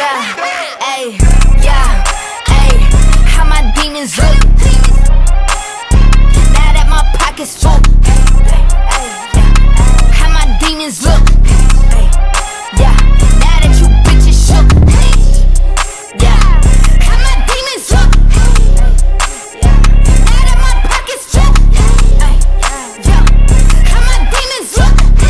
yeah, ayy, yeah, ayy, how my demons look. Now that my pockets full.